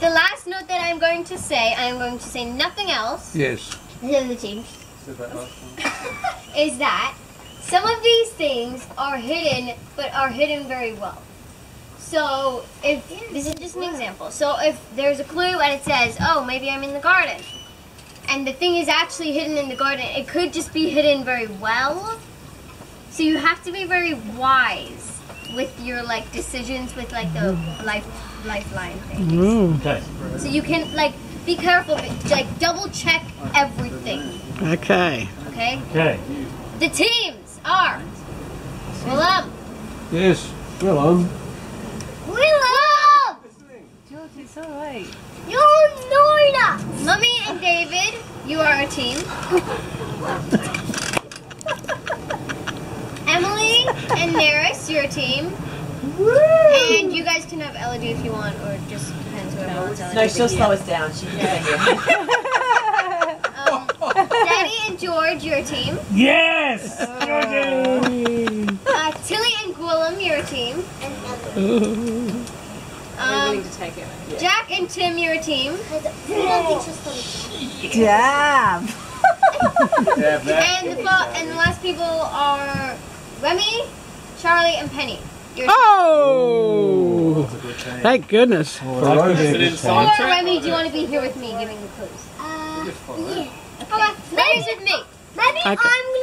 the last note that I'm going to say, I'm going to say nothing else. Yes. Than the is that some of these things are hidden, but are hidden very well. So if this is just an example. So if there's a clue and it says, "Oh, maybe I'm in the garden," and the thing is actually hidden in the garden, it could just be hidden very well. So you have to be very wise with your like decisions with like the life lifeline things. Mm. Okay. So you can like be careful, but, like double check everything. Okay. Okay. Okay. The teams are Willem, Yes. Well, um. Willem, George, it's alright. you're Norna, Mummy and David. You are a team. and Neris, you're a team. And you guys can have Elodie if you want, or just depends whoever wants Elodie. No, she'll slow us down. She can get here. Um, Daddy and George, you're a team. Yes. Uh, Tilly and Gwillem, you're a team. We're Um, willing to take it. Jack and Tim, you're a team. Damn. And the and the last people are Remy, Charlie, and Pennie. You're a Oh! Thank goodness. Or Remy, do you want to be here with me giving the clues? Uh, yeah. Okay, Remy's with me. Maybe Okay. I'm